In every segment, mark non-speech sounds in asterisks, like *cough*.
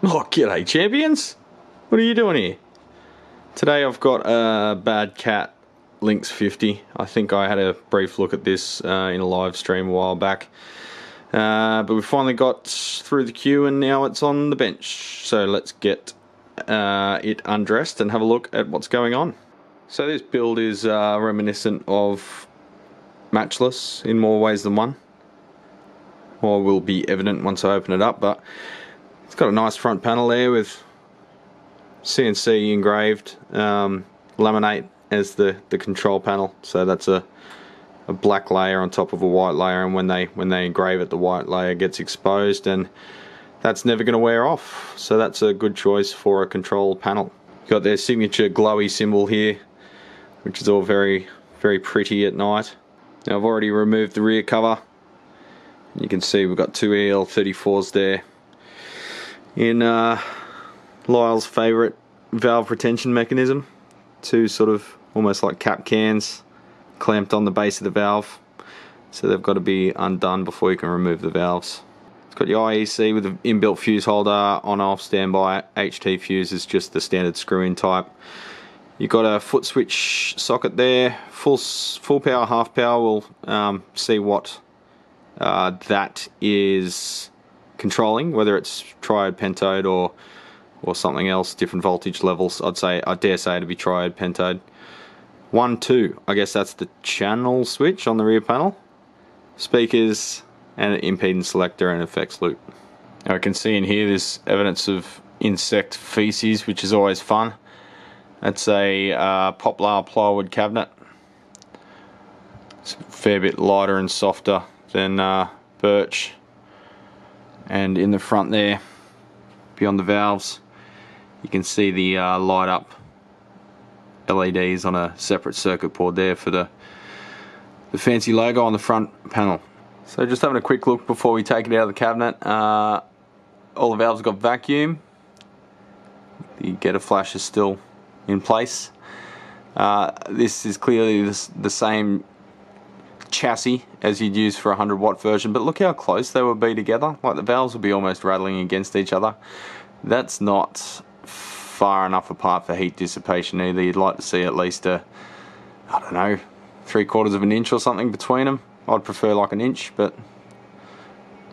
Oh, g'day, champions! What are you doing here? Today I've got a Bad Cat Lynx 50. I think I had a brief look at this uh, in a live stream a while back. Uh, but we finally got through the queue and now it's on the bench. So let's get uh, it undressed and have a look at what's going on. So this build is uh, reminiscent of Matchless in more ways than one. Or will be evident once I open it up, but it's got a nice front panel there with CNC engraved um, laminate as the, the control panel. So that's a a black layer on top of a white layer and when they when they engrave it the white layer gets exposed and that's never going to wear off. So that's a good choice for a control panel. Got their signature glowy symbol here which is all very very pretty at night. Now I've already removed the rear cover. You can see we've got two EL34s there in uh, Lyle's favourite valve retention mechanism two sort of almost like cap cans clamped on the base of the valve so they've got to be undone before you can remove the valves. It's got your IEC with an inbuilt fuse holder, on off standby, HT fuse is just the standard screw in type. You've got a foot switch socket there, full full power, half power, we'll um, see what uh, that is controlling, whether it's triode, pentode or or something else, different voltage levels. I'd say, I dare say to be triode, pentode. One, two, I guess that's the channel switch on the rear panel. Speakers and an impedance selector and effects loop. Now I can see in here there's evidence of insect feces, which is always fun. That's a uh, poplar plywood cabinet. It's a fair bit lighter and softer than uh, birch. And in the front there, beyond the valves, you can see the uh, light up LEDs on a separate circuit board there for the the fancy logo on the front panel. So just having a quick look before we take it out of the cabinet. Uh, all the valves got vacuum. The getter flash is still in place. Uh, this is clearly the, the same chassis as you'd use for a 100 watt version but look how close they would be together like the valves would be almost rattling against each other that's not far enough apart for heat dissipation either. You'd like to see at least a, I don't know, three quarters of an inch or something between them. I'd prefer like an inch, but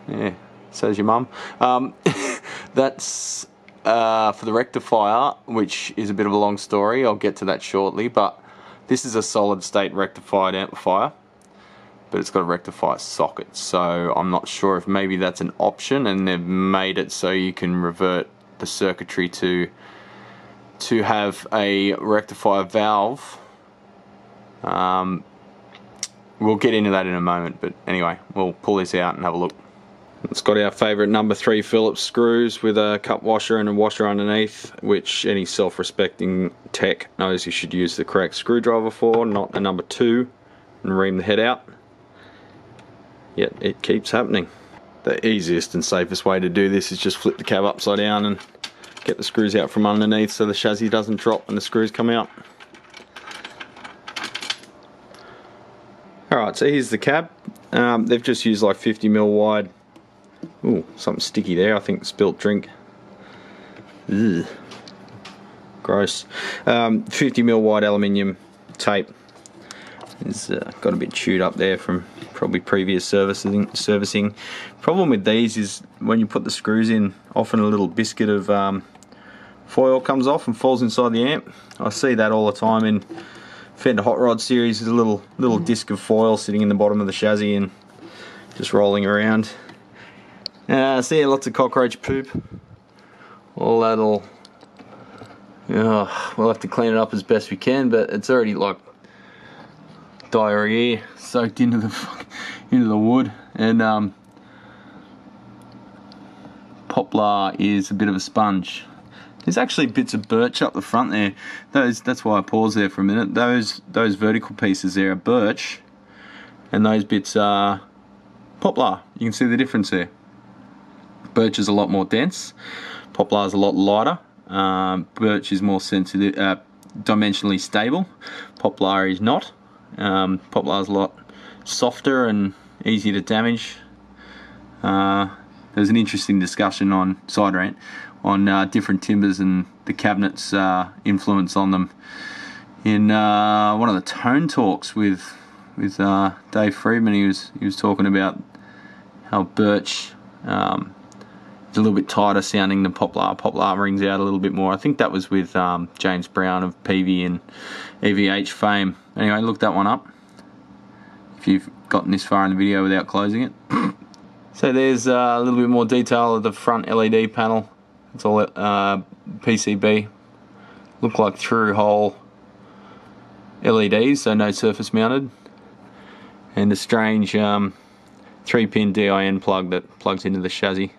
yeah, says your mum. Um, *laughs* that's uh, for the rectifier, which is a bit of a long story. I'll get to that shortly, but this is a solid state rectified amplifier but it's got a rectifier socket so I'm not sure if maybe that's an option and they've made it so you can revert the circuitry to to have a rectifier valve. Um, we'll get into that in a moment, but anyway, we'll pull this out and have a look. It's got our favourite number 3 Phillips screws with a cup washer and a washer underneath, which any self-respecting tech knows you should use the correct screwdriver for, not a number 2, and ream the head out. Yet it keeps happening. The easiest and safest way to do this is just flip the cab upside down and get the screws out from underneath so the chassis doesn't drop when the screws come out. Alright, so here's the cab. Um, they've just used like 50 mil wide. Ooh, something sticky there. I think spilt drink. Ugh. Gross. Um, 50 mil wide aluminium tape. It's uh, got a bit chewed up there from probably previous servicing. Servicing. Problem with these is when you put the screws in, often a little biscuit of um, foil comes off and falls inside the amp. I see that all the time in Fender Hot Rod series. There's a little little disc of foil sitting in the bottom of the chassis and just rolling around. Uh, see lots of cockroach poop. All that'll. Oh, we'll have to clean it up as best we can, but it's already like diarrhea soaked into the into the wood, and um, poplar is a bit of a sponge. There's actually bits of birch up the front there. Those that's why I paused there for a minute. Those those vertical pieces there are birch, and those bits are poplar. You can see the difference there. Birch is a lot more dense. Poplar is a lot lighter. Um, birch is more sensitive, uh, dimensionally stable. Poplar is not. Um, poplar is a lot softer and easier to damage. Uh, there was an interesting discussion on side rant on uh, different timbers and the cabinet's uh, influence on them. In uh, one of the tone talks with with uh, Dave Friedman, he was he was talking about how birch um, is a little bit tighter sounding than poplar. Poplar rings out a little bit more. I think that was with um, James Brown of PV and EVH fame. Anyway, look that one up if you've gotten this far in the video without closing it. *clears throat* so there's uh, a little bit more detail of the front LED panel. It's all uh, PCB. Look like through hole LEDs, so no surface mounted. And a strange um, 3 pin DIN plug that plugs into the chassis.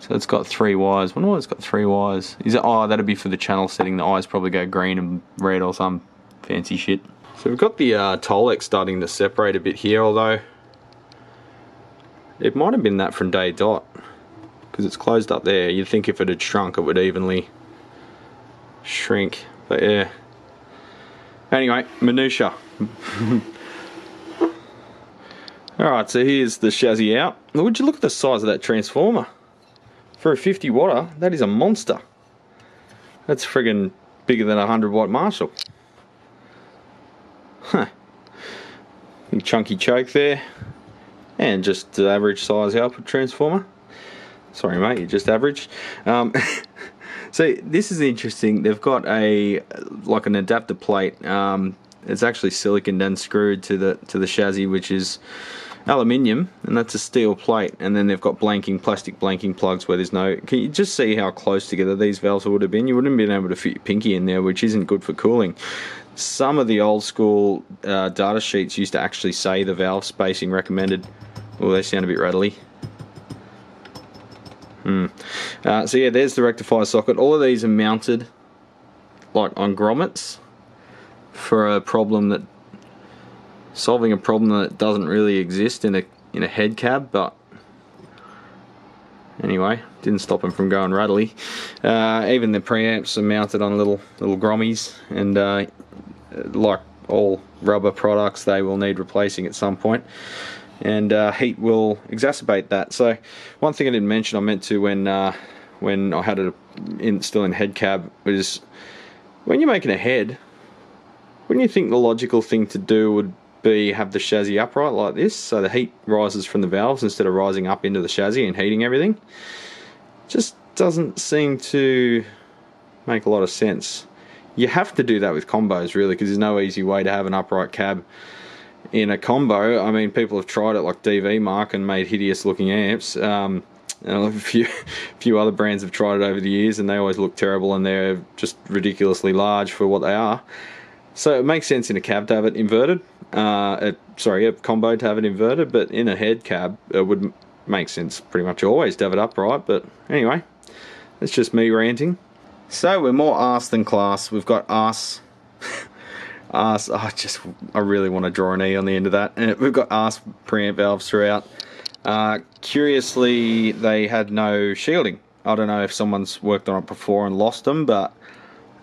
So it's got three wires. I wonder why it's got three wires. Is it? Oh, that'd be for the channel setting. The eyes probably go green and red or some fancy shit. So we've got the uh, Tolex starting to separate a bit here, although it might have been that from day dot because it's closed up there. You'd think if it had shrunk, it would evenly shrink. But yeah. Anyway, minutia. *laughs* Alright, so here's the chassis out. Would you look at the size of that transformer? For a 50 watt, that is a monster. That's friggin' bigger than a 100 watt Marshall. Huh. Big chunky choke there. And just the average size output transformer. Sorry mate, you're just average. Um, *laughs* so this is interesting. They've got a like an adapter plate. Um, it's actually silicon and screwed to the to the chassis, which is aluminium and that's a steel plate and then they've got blanking plastic blanking plugs where there's no can you just see how close together these valves would have been you wouldn't have been able to fit your pinky in there which isn't good for cooling some of the old school uh, data sheets used to actually say the valve spacing recommended. Oh they sound a bit rattly. Hmm. Uh, so yeah there's the rectifier socket. All of these are mounted like on grommets for a problem that solving a problem that doesn't really exist in a in a head cab, but anyway, didn't stop them from going rattly. Uh, even the preamps are mounted on little little grommies, and uh, like all rubber products, they will need replacing at some point, and uh, heat will exacerbate that. So, one thing I didn't mention, I meant to when uh, when I had it in still in head cab was when you're making a head. Wouldn't you think the logical thing to do would be have the chassis upright like this so the heat rises from the valves instead of rising up into the chassis and heating everything. Just doesn't seem to make a lot of sense. You have to do that with combos really because there's no easy way to have an upright cab in a combo. I mean people have tried it like DV Mark and made hideous looking amps um, and a few, a *laughs* few other brands have tried it over the years and they always look terrible and they're just ridiculously large for what they are so it makes sense in a cab to have it inverted. Uh, sorry, a combo to have it inverted, but in a head cab, it would make sense pretty much always to have it upright. But anyway, it's just me ranting. So we're more arse than class. We've got arse. *laughs* arse. Oh, I just, I really want to draw an E on the end of that. And we've got arse preamp valves throughout. Uh, curiously, they had no shielding. I don't know if someone's worked on it before and lost them, but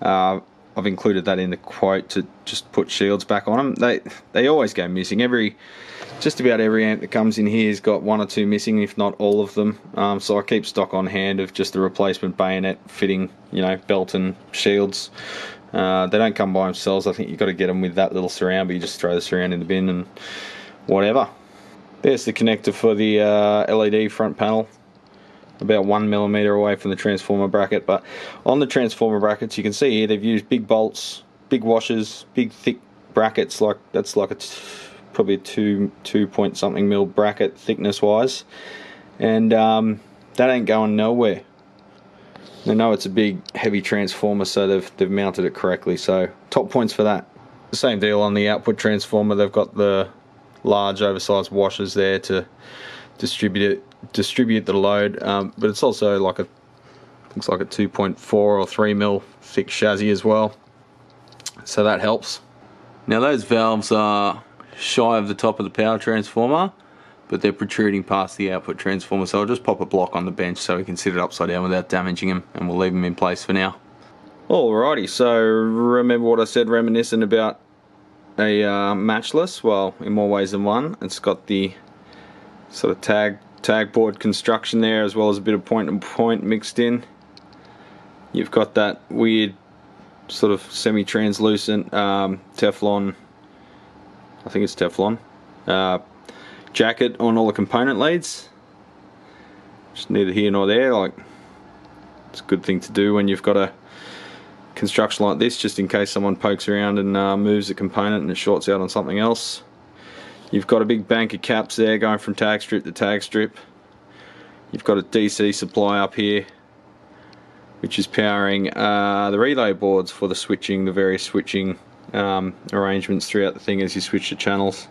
uh, I've included that in the quote to just put shields back on them. They they always go missing. Every just about every amp that comes in here has got one or two missing, if not all of them. Um, so I keep stock on hand of just the replacement bayonet fitting, you know, belt and shields. Uh, they don't come by themselves. I think you've got to get them with that little surround, but you just throw the surround in the bin and whatever. There's the connector for the uh, LED front panel about one millimeter away from the transformer bracket but on the transformer brackets you can see here they've used big bolts big washers big thick brackets like that's like a probably two two point something mil bracket thickness wise and um, that ain't going nowhere. They know it's a big heavy transformer so they've, they've mounted it correctly. So top points for that. Same deal on the output transformer. They've got the large oversized washers there to distribute it distribute the load, um, but it's also like a looks like a 2.4 or 3 mil thick chassis as well, so that helps. Now those valves are shy of the top of the power transformer, but they're protruding past the output transformer, so I'll just pop a block on the bench so we can sit it upside down without damaging them, and we'll leave them in place for now. Alrighty, so remember what I said reminiscent about a uh, matchless? Well, in more ways than one. It's got the sort of tag tag board construction there as well as a bit of point and point mixed in. You've got that weird sort of semi-translucent um, Teflon, I think it's Teflon, uh, jacket on all the component leads. Just neither here nor there, like it's a good thing to do when you've got a construction like this just in case someone pokes around and uh, moves a component and it shorts out on something else. You've got a big bank of caps there going from tag strip to tag strip. You've got a DC supply up here which is powering uh, the relay boards for the switching, the various switching um, arrangements throughout the thing as you switch the channels.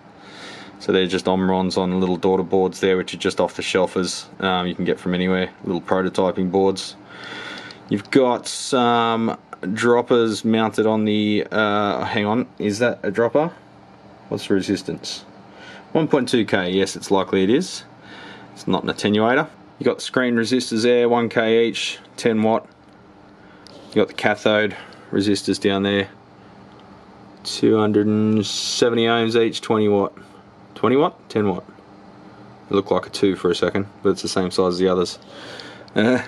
So they're just Omrons on little daughter boards there which are just off the shelfers um, you can get from anywhere, little prototyping boards. You've got some droppers mounted on the, uh, hang on, is that a dropper? What's the resistance? 1.2k, yes it's likely it is. It's not an attenuator. You got the screen resistors there, 1k each, 10 watt. You got the cathode resistors down there, 270 ohms each, 20 watt. 20 watt? 10 watt. It looked like a 2 for a second, but it's the same size as the others. Uh,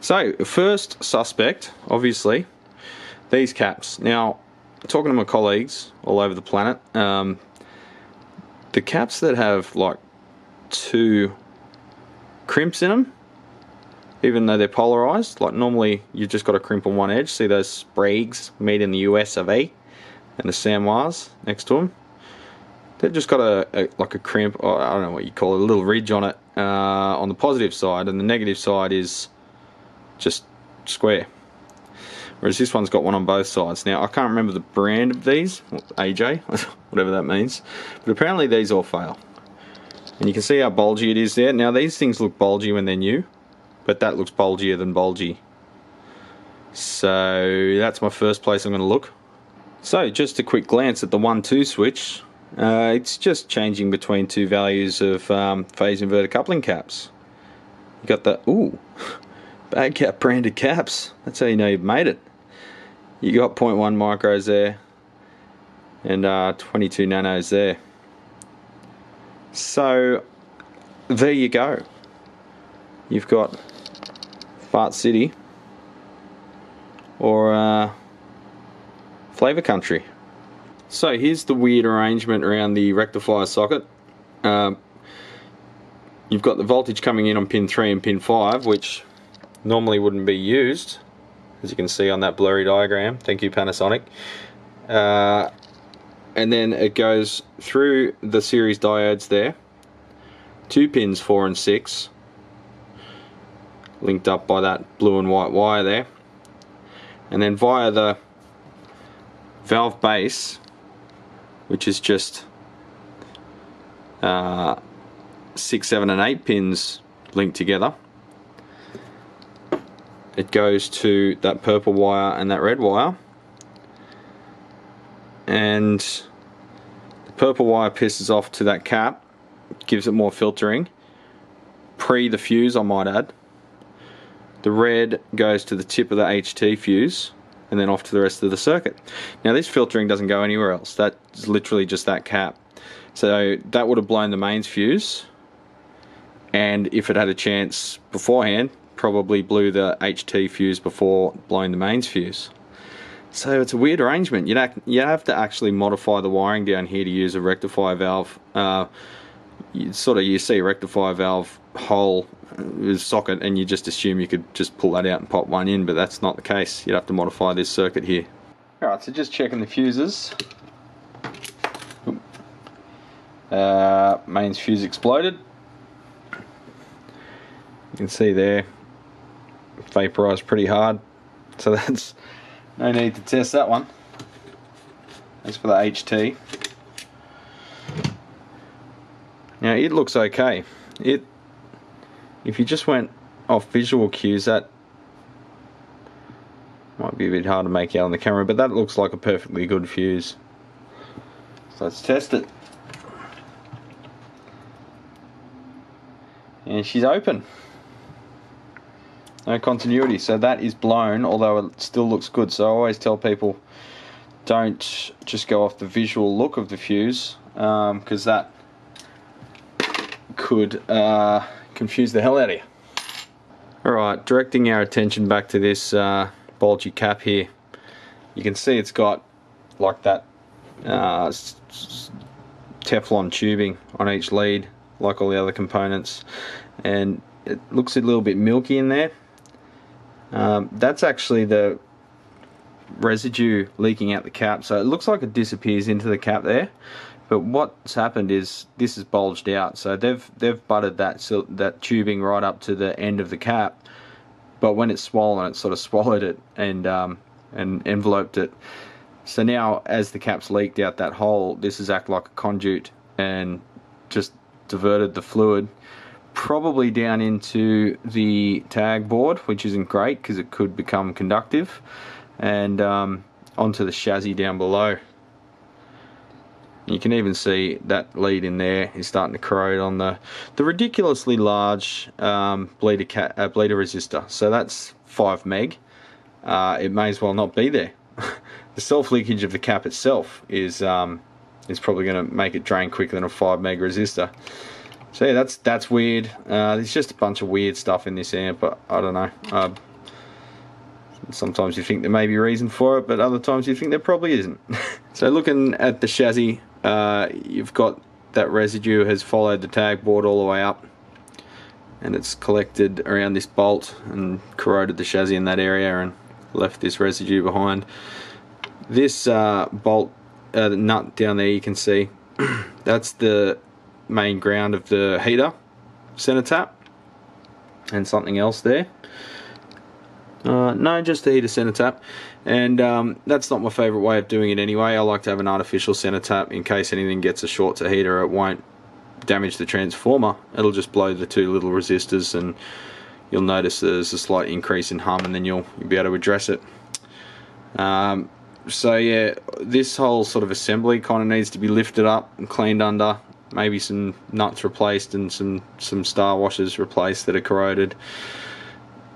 so, first suspect, obviously, these caps. Now, talking to my colleagues all over the planet, um, the caps that have like two crimps in them, even though they're polarized, like normally you've just got a crimp on one edge. See those Spragues made in the US of A and the Samois next to them? They've just got a, a, like a crimp, or I don't know what you call it, a little ridge on it uh, on the positive side, and the negative side is just square. Whereas this one's got one on both sides. Now, I can't remember the brand of these, AJ, *laughs* whatever that means, but apparently these all fail. And you can see how bulgy it is there. Now, these things look bulgy when they're new, but that looks bulgier than bulgy. So, that's my first place I'm going to look. So, just a quick glance at the 1-2 switch. Uh, it's just changing between two values of um, phase inverter coupling caps. You got the, ooh, *laughs* Bad Cap branded caps. That's how you know you've made it. You got 0.1 micros there and uh, 22 nanos there. So there you go. You've got Fart City or uh, Flavor Country. So here's the weird arrangement around the rectifier socket. Uh, you've got the voltage coming in on pin 3 and pin 5 which normally wouldn't be used as you can see on that blurry diagram. Thank you Panasonic. Uh, and then it goes through the series diodes there. Two pins 4 and 6 linked up by that blue and white wire there. And then via the valve base which is just uh, 6, 7 and 8 pins linked together it goes to that purple wire and that red wire. And the purple wire pisses off to that cap gives it more filtering. Pre the fuse I might add. The red goes to the tip of the HT fuse and then off to the rest of the circuit. Now this filtering doesn't go anywhere else. That's literally just that cap. So that would have blown the mains fuse. And if it had a chance beforehand probably blew the HT fuse before blowing the mains fuse. So it's a weird arrangement. You'd, act, you have to actually modify the wiring down here to use a rectifier valve. Uh, you sort of you see a rectifier valve hole with socket and you just assume you could just pull that out and pop one in, but that's not the case. You'd have to modify this circuit here. Alright, so just checking the fuses. Uh, mains fuse exploded. You can see there vaporized pretty hard. *laughs* So that's no need to test that one. As for the HT now it looks okay. It if you just went off visual cues that might be a bit hard to make out on the camera but that looks like a perfectly good fuse. So let's test it. And she's open no continuity. So that is blown, although it still looks good. So I always tell people don't just go off the visual look of the fuse because um, that could uh, confuse the hell out of you. Alright, directing our attention back to this uh, bulgy cap here. You can see it's got like that uh, Teflon tubing on each lead like all the other components and it looks a little bit milky in there. Um, that's actually the residue leaking out the cap. So it looks like it disappears into the cap there. But what's happened is this is bulged out. So they've they've butted that so that tubing right up to the end of the cap. But when it's swollen it sort of *laughs* swallowed it and um, and enveloped it. So now as the cap's leaked out that hole this has acted like a conduit and just diverted the fluid probably down into the tag board which isn't great because it could become conductive and um, onto the chassis down below. You can even see that lead in there is starting to corrode on the the ridiculously large um, bleeder, uh, bleeder resistor. So that's 5 meg. Uh, it may as well not be there. *laughs* the self leakage of the cap itself is um, is probably going to make it drain quicker than a 5 meg resistor. So yeah, that's that's weird. Uh, there's just a bunch of weird stuff in this amp, but I don't know. Uh, Sometimes you think there may be a reason for it, but other times you think there probably isn't. *laughs* so looking at the chassis, uh, you've got that residue has followed the tag board all the way up and it's collected around this bolt and corroded the chassis in that area and left this residue behind. This uh, bolt, uh, nut down there you can see, *clears throat* that's the main ground of the heater center tap and something else there. Uh, no, just the heater center tap. And um, that's not my favourite way of doing it anyway. I like to have an artificial center tap in case anything gets a short to heater. It won't damage the transformer. It'll just blow the two little resistors and you'll notice there's a slight increase in hum and then you'll, you'll be able to address it. Um, so yeah, this whole sort of assembly kind of needs to be lifted up and cleaned under. Maybe some nuts replaced and some, some star washers replaced that are corroded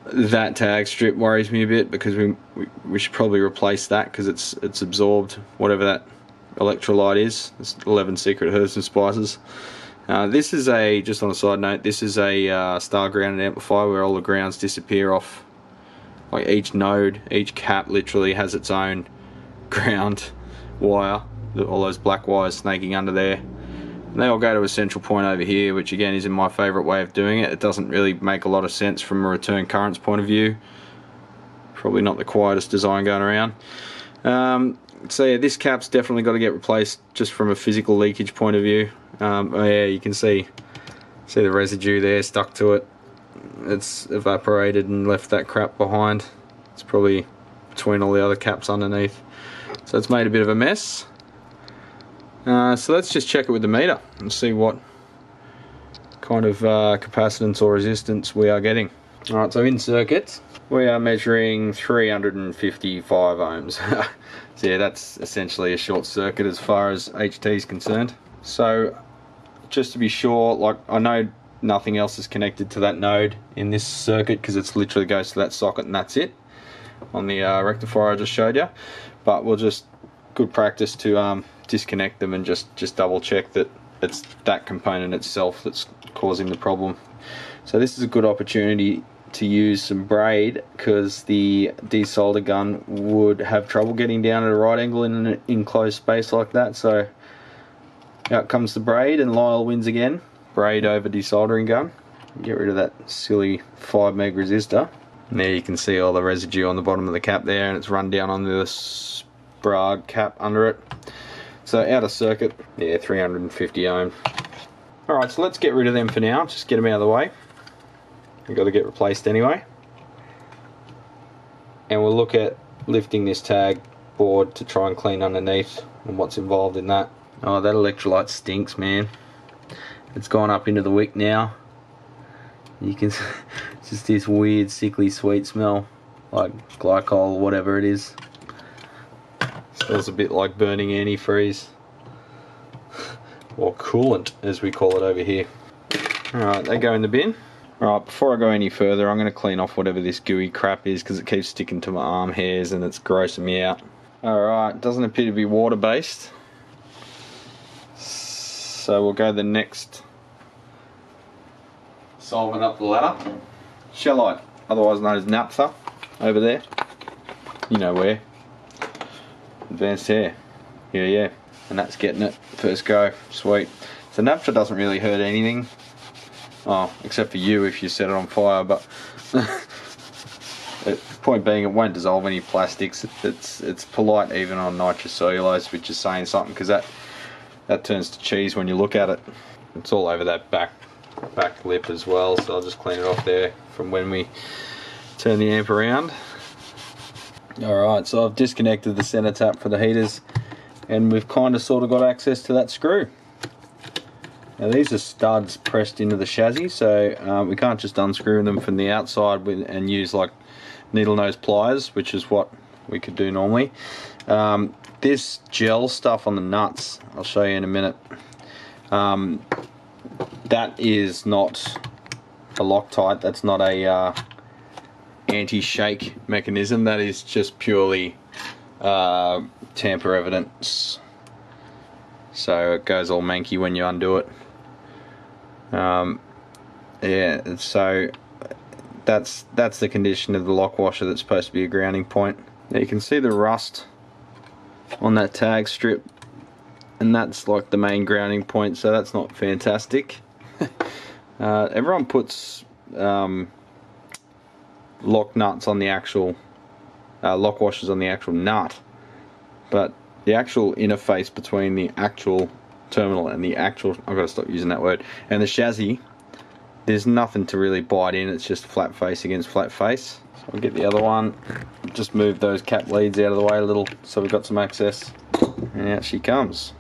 that tag strip worries me a bit because we we, we should probably replace that because it's it's absorbed whatever that electrolyte is. It's 11 secret herbs and spices. Uh, this is a just on a side note. This is a uh, star grounded amplifier where all the grounds disappear off. Like each node, each cap literally has its own *laughs* ground wire. All those black wires snaking under there. They all go to a central point over here, which again is in my favourite way of doing it. It doesn't really make a lot of sense from a return currents point of view. Probably not the quietest design going around. Um, so yeah, this cap's definitely got to get replaced just from a physical leakage point of view. Um, oh yeah, you can see see the residue there stuck to it. It's evaporated and left that crap behind. It's probably between all the other caps underneath. So it's made a bit of a mess. Uh, so let's just check it with the meter and see what kind of uh, capacitance or resistance we are getting. Alright, so in circuit, we are measuring 355 ohms. *laughs* so yeah, that's essentially a short circuit as far as HT is concerned. So just to be sure, like I know nothing else is connected to that node in this circuit because it's literally goes to that socket and that's it on the uh, rectifier I just showed you. But we'll just, good practice to um, disconnect them and just, just double check that it's that component itself that's causing the problem. So this is a good opportunity to use some braid because the desolder gun would have trouble getting down at a right angle in an enclosed space like that. So out comes the braid and Lyle wins again. Braid over desoldering gun. Get rid of that silly 5 meg resistor. And there you can see all the residue on the bottom of the cap there and it's run down on the Sprague cap under it. So out of circuit, yeah, 350 ohm. Alright, so let's get rid of them for now, just get them out of the way. We've got to get replaced anyway. And we'll look at lifting this tag board to try and clean underneath and what's involved in that. Oh, that electrolyte stinks, man. It's gone up into the wick now. You can, it's *laughs* just this weird, sickly, sweet smell, like glycol, whatever it is. Smells a bit like burning antifreeze. Or coolant, as we call it over here. Alright, they go in the bin. Alright, before I go any further, I'm going to clean off whatever this gooey crap is because it keeps sticking to my arm hairs and it's grossing me out. Alright, doesn't appear to be water based. So we'll go the next solvent up the ladder. Shellite, otherwise known as naphtha, over there. You know where. Advanced hair. Yeah, yeah. And that's getting it. First go. Sweet. So naphtha doesn't really hurt anything. Oh, except for you if you set it on fire, but *laughs* it, point being it won't dissolve any plastics. It's it's polite even on nitrocellulose, which is saying something because that that turns to cheese when you look at it. It's all over that back back lip as well, so I'll just clean it off there from when we turn the amp around. Alright, so I've disconnected the center tap for the heaters and we've kind of sort of got access to that screw. Now these are studs pressed into the chassis, so um, we can't just unscrew them from the outside and use like needle nose pliers, which is what we could do normally. Um, this gel stuff on the nuts, I'll show you in a minute. Um, that is not a Loctite. That's not a uh, anti-shake mechanism. That is just purely uh, tamper evidence. So it goes all manky when you undo it. Um, yeah, so that's that's the condition of the lock washer that's supposed to be a grounding point. Now you can see the rust on that tag strip and that's like the main grounding point so that's not fantastic. *laughs* uh, everyone puts um, lock nuts on the actual uh, lock washers on the actual nut but the actual interface between the actual terminal and the actual I've got to stop using that word and the chassis there's nothing to really bite in. It's just flat face against flat face. So I'll get the other one. Just move those cap leads out of the way a little so we've got some access. And out she comes.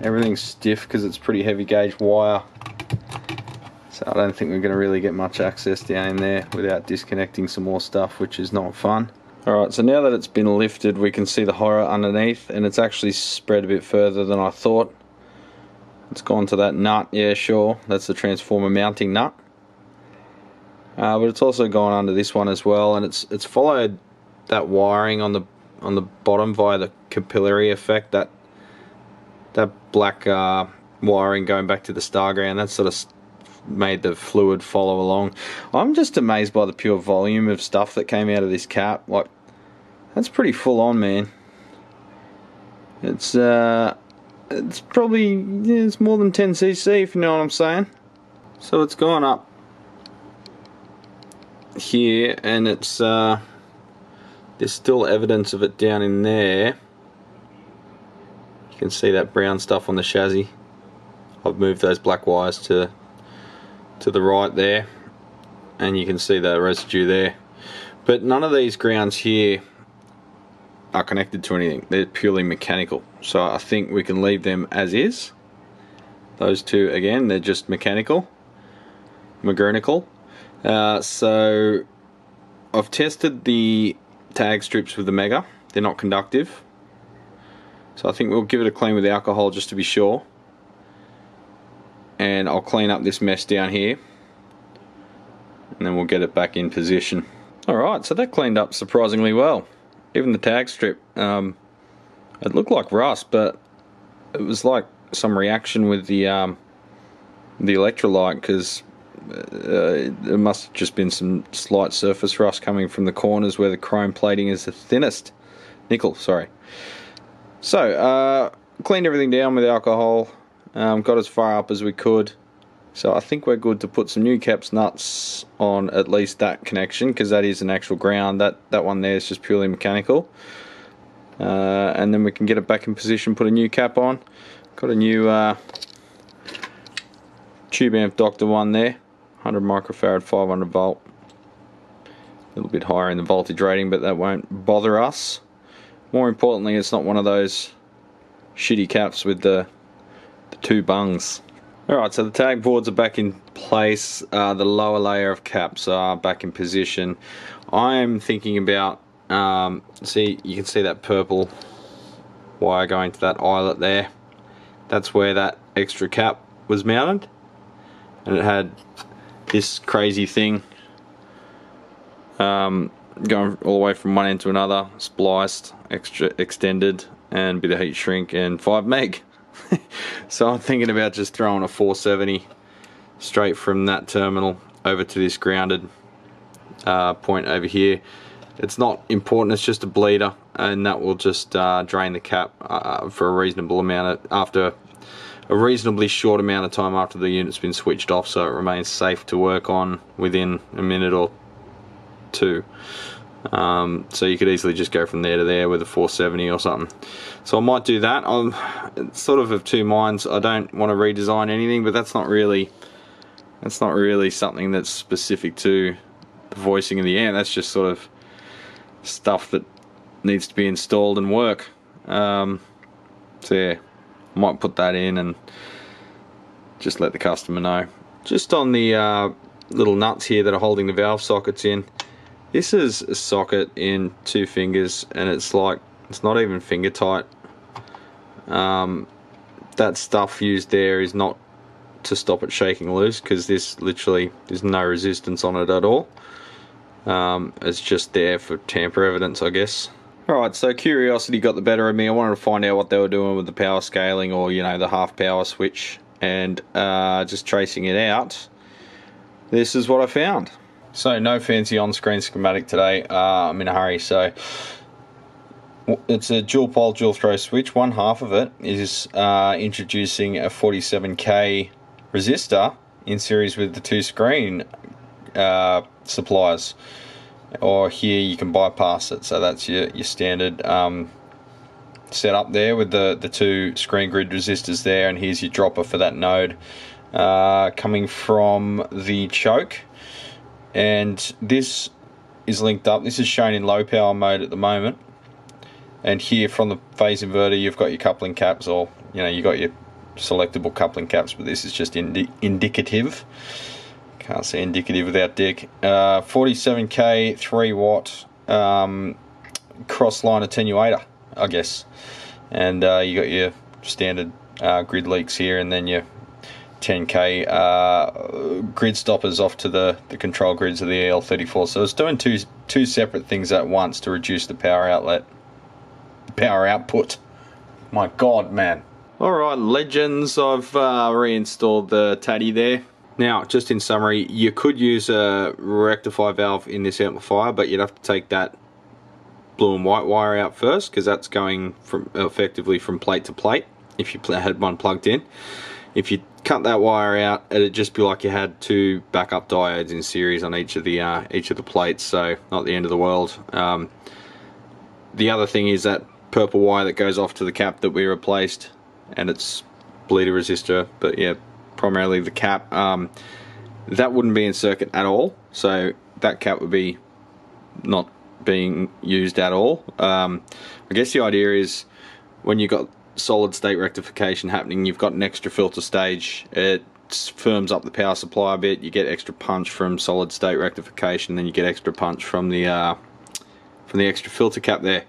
Everything's stiff because it's pretty heavy gauge wire so I don't think we're going to really get much access down there without disconnecting some more stuff which is not fun Alright, so now that it's been lifted, we can see the horror underneath, and it's actually spread a bit further than I thought. It's gone to that nut, yeah, sure, that's the transformer mounting nut. Uh, but it's also gone under this one as well, and it's it's followed that wiring on the on the bottom via the capillary effect, that that black uh, wiring going back to the star ground, that sort of made the fluid follow along. I'm just amazed by the pure volume of stuff that came out of this cap. Like, that's pretty full on, man. It's uh, it's probably yeah, it's more than 10 cc if you know what I'm saying. So it's gone up here, and it's uh, there's still evidence of it down in there. You can see that brown stuff on the chassis. I've moved those black wires to to the right there and you can see the residue there. But none of these grounds here are connected to anything. They're purely mechanical. So I think we can leave them as is. Those two again they're just mechanical mechanical. Uh, so I've tested the tag strips with the Megger. They're not conductive. So I think we'll give it a clean with alcohol just to be sure and I'll clean up this mess down here and then we'll get it back in position. Alright, so that cleaned up surprisingly well. Even the tag strip, um, it looked like rust, but it was like some reaction with the um, the electrolyte because uh, there must have just been some slight surface rust coming from the corners where the chrome plating is the thinnest. Nickel, sorry. So, uh, cleaned everything down with alcohol, um, got as far up as we could. So I think we're good to put some new caps nuts on at least that connection because that is an actual ground. That that one there is just purely mechanical. Uh, and then we can get it back in position, put a new cap on. Got a new uh, tube amp doctor one there, 100 microfarad, 500 volt. A little bit higher in the voltage rating, but that won't bother us. More importantly, it's not one of those shitty caps with the two bungs. Alright, so the tag boards are back in place. Uh, the lower layer of caps are back in position. I'm thinking about, um, see, you can see that purple wire going to that eyelet there. That's where that extra cap was mounted. And it had this crazy thing um, going all the way from one end to another, spliced, extra extended, and bit of heat shrink and 5 meg. *laughs* so I'm thinking about just throwing a 470 straight from that terminal over to this grounded uh, point over here. It's not important, it's just a bleeder and that will just uh, drain the cap uh, for a reasonable amount of, after a reasonably short amount of time after the unit's been switched off so it remains safe to work on within a minute or two. Um, so you could easily just go from there to there with a 470 or something. So I might do that. I'm sort of of two minds. I don't want to redesign anything, but that's not really that's not really something that's specific to the voicing of the amp. That's just sort of stuff that needs to be installed and work. Um, so yeah, might put that in and just let the customer know. Just on the uh, little nuts here that are holding the valve sockets in, this is a socket in two fingers and it's like, it's not even finger tight. Um, that stuff used there is not to stop it shaking loose because this literally, there's no resistance on it at all. Um, it's just there for tamper evidence, I guess. Alright, so curiosity got the better of me. I wanted to find out what they were doing with the power scaling or, you know, the half power switch. And uh, just tracing it out, this is what I found. So no fancy on-screen schematic today. Uh, I'm in a hurry, so it's a dual pole dual throw switch. One half of it is uh, introducing a 47k resistor in series with the two screen uh, suppliers or here you can bypass it so that's your, your standard um, setup there with the, the two screen grid resistors there and here's your dropper for that node uh, coming from the choke and this is linked up this is shown in low power mode at the moment and here from the phase inverter you've got your coupling caps or you know you got your selectable coupling caps but this is just indi indicative can't say indicative without dick. Uh, 47k, 3 watt um, cross line attenuator, I guess. And uh, you got your standard uh, grid leaks here, and then your 10k uh, grid stoppers off to the, the control grids of the EL34. So it's doing two two separate things at once to reduce the power outlet, power output. My God, man. All right, legends. I've uh, reinstalled the Taddy there. Now, just in summary, you could use a rectify valve in this amplifier, but you'd have to take that blue and white wire out first because that's going from effectively from plate to plate if you had one plugged in. If you cut that wire out, it'd just be like you had two backup diodes in series on each of the uh, each of the plates, so not the end of the world. Um, the other thing is that purple wire that goes off to the cap that we replaced, and it's bleeder resistor, but yeah, primarily the cap, um, that wouldn't be in circuit at all. So that cap would be not being used at all. Um, I guess the idea is when you've got solid state rectification happening, you've got an extra filter stage. It firms up the power supply a bit. You get extra punch from solid state rectification, then you get extra punch from the uh, from the extra filter cap there.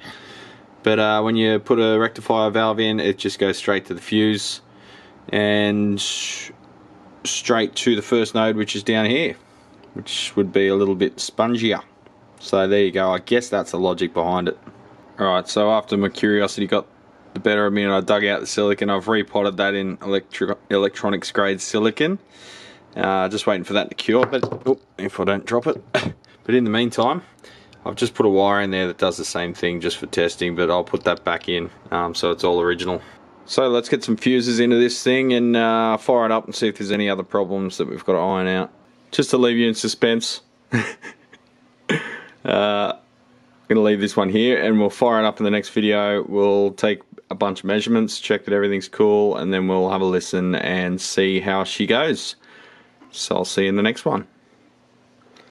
But uh, when you put a rectifier valve in, it just goes straight to the fuse, and straight to the first node which is down here which would be a little bit spongier so there you go I guess that's the logic behind it alright so after my curiosity got the better of me and I dug out the silicon. I've repotted that in electro electronics grade silicon. Uh, just waiting for that to cure but oh, if I don't drop it. *laughs* But in the meantime I've just put a wire in there that does the same thing just for testing but I'll put that back in um, so it's all original. So let's get some fuses into this thing and uh, fire it up and see if there's any other problems that we've got to iron out. Just to leave you in suspense. *laughs* uh, going to leave this one here and we'll fire it up in the next video. We'll take a bunch of measurements, check that everything's cool, and then we'll have a listen and see how she goes. So I'll see you in the next one.